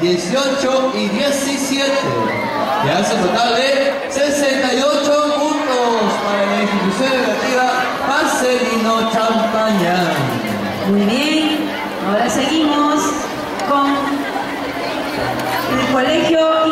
18 y 17. Que hace un total de 68 puntos para la institución educativa Marcelino Champañán. Muy bien. Ahora seguimos con el colegio